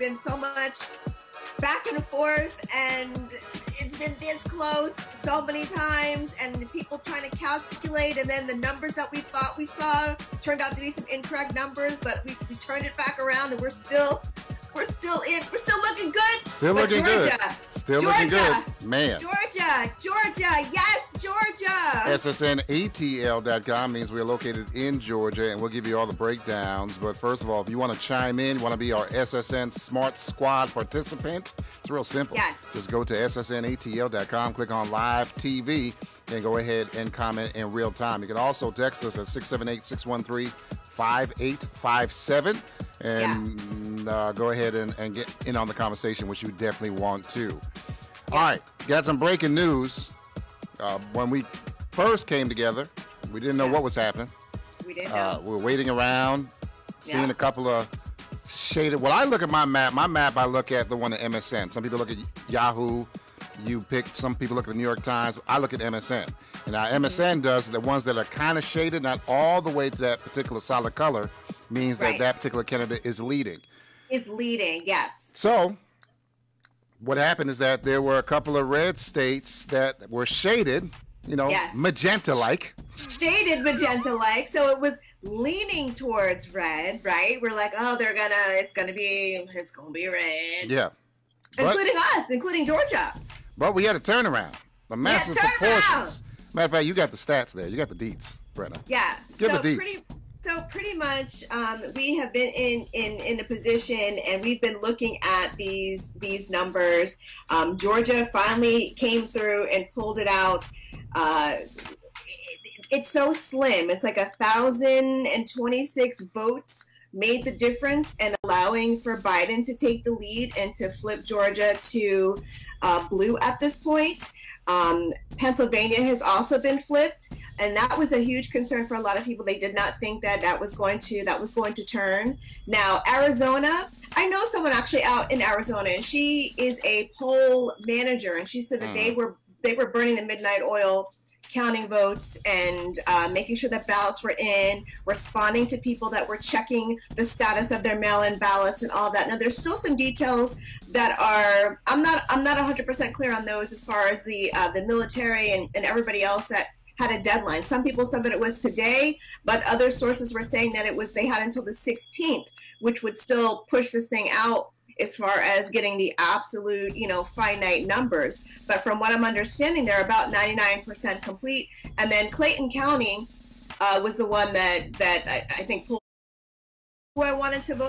been so much back and forth, and it's been this close so many times, and people trying to calculate, and then the numbers that we thought we saw turned out to be some incorrect numbers, but we, we turned it back around, and we're still we're still in. We're still looking good. Still looking Georgia, good. Still Georgia, looking good. Man. Georgia, Georgia, yes, Georgia. SSNATL.com means we're located in Georgia, and we'll give you all the breakdowns. But first of all, if you want to chime in, you want to be our SSN Smart Squad participant, it's real simple. Yes. Just go to SSNATL.com, click on Live TV, and go ahead and comment in real time. You can also text us at 678 613 5857 and uh, go ahead and, and get in on the conversation, which you definitely want to. All right, got some breaking news. Uh, when we first came together, we didn't know Yeah. what was happening. we didn't know. Uh, we were waiting around, seeing Yeah. a couple of shaded. Well, I look at my map. My map, I look at the one at MSN. Some people look at Yahoo. You pick. Some people look at the New York Times. I look at MSN. And now Mm-hmm. MSN does the ones that are kind of shaded, not all the way to that particular solid color, means that that particular candidate is leading. is leading, yes. So, what happened is that there were a couple of red states that were shaded, you know, Yes. magenta like. Shaded magenta like, so it was leaning towards red, right? We're like, oh, they're gonna, it's gonna be, it's gonna be red. Yeah. But, Including us, including Georgia. but we had a turnaround. The massive turnaround. proportions. Matter of fact, you got the stats there. You got the deets, Brenna. Yeah. Give so the deets. pretty so pretty much um, we have been in, in in a position and we've been looking at these these numbers. Um, Georgia finally came through and pulled it out. Uh, it- it's so slim. It's like a thousand and twenty six votes made the difference and allowing for Biden to take the lead and to flip Georgia to uh, blue at this point. Um, Pennsylvania has also been flipped, and that was a huge concern for a lot of people. They did not think that that was going to that was going to turn. Now Arizona, I know someone actually out in Arizona, and she is a poll manager, and she said that they were they were burning the midnight oil counting votes and uh, making sure that ballots were in, responding to people that were checking the status of their mail-in ballots and all that. Now, there's still some details that are I'm not I'm not 100% clear on those as far as the uh, the military and, and everybody else that had a deadline. Some people said that it was today, but other sources were saying that it was they had until the 16th, which would still push this thing out as far as getting the absolute, you know, finite numbers. But from what I'm understanding, they're about 99% complete. And then Clayton County uh, was the one that that I, I think pulled who I wanted to vote